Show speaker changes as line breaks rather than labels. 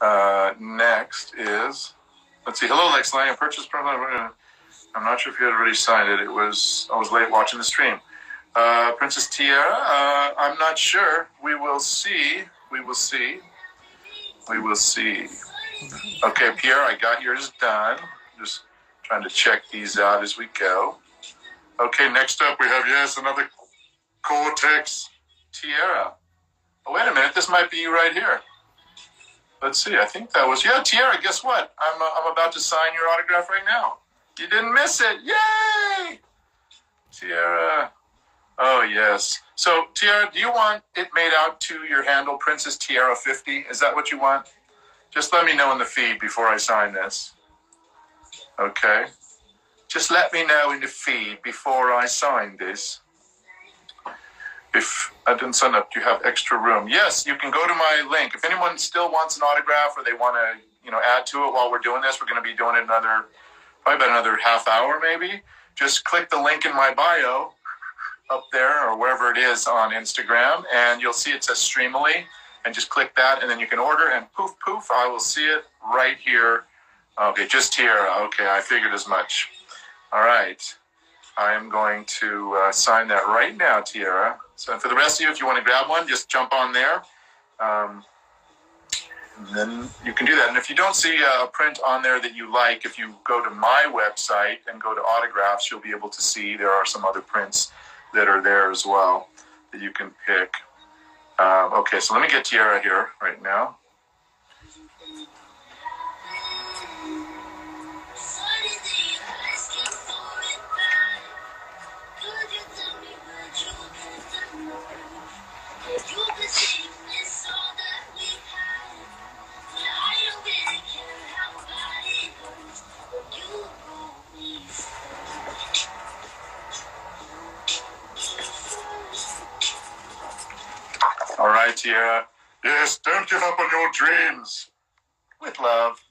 Uh, next is, let's see, hello, Lex Lang, purchase. I'm not sure if you had already signed it. It was, I was late watching the stream. Uh, Princess Tierra, uh, I'm not sure. We will see. We will see. We will see. Okay, Pierre, I got yours done. Just trying to check these out as we go. Okay, next up we have, yes, another Cortex Tiara. Oh, wait a minute. This might be you right here. Let's see. I think that was, yeah, Tierra, guess what? I'm, uh, I'm about to sign your autograph right now. You didn't miss it. Yay! Tierra. Oh, yes. So, Tierra, do you want it made out to your handle, Princess Tierra 50? Is that what you want? Just let me know in the feed before I sign this. Okay. Just let me know in the feed before I sign this. If I didn't sign up, do you have extra room? Yes, you can go to my link. If anyone still wants an autograph or they want to, you know, add to it while we're doing this, we're going to be doing it another, probably about another half hour maybe. Just click the link in my bio up there or wherever it is on Instagram, and you'll see it says Streamily, and just click that, and then you can order, and poof, poof, I will see it right here. Okay, just here. Okay, I figured as much. All right. I am going to uh, sign that right now, Tierra. So for the rest of you, if you want to grab one, just jump on there. Um, then you can do that. And if you don't see a print on there that you like, if you go to my website and go to autographs, you'll be able to see there are some other prints that are there as well that you can pick. Um, okay, so let me get Tierra here right now. All right, Tierra. Yes, don't give up on your dreams. With love.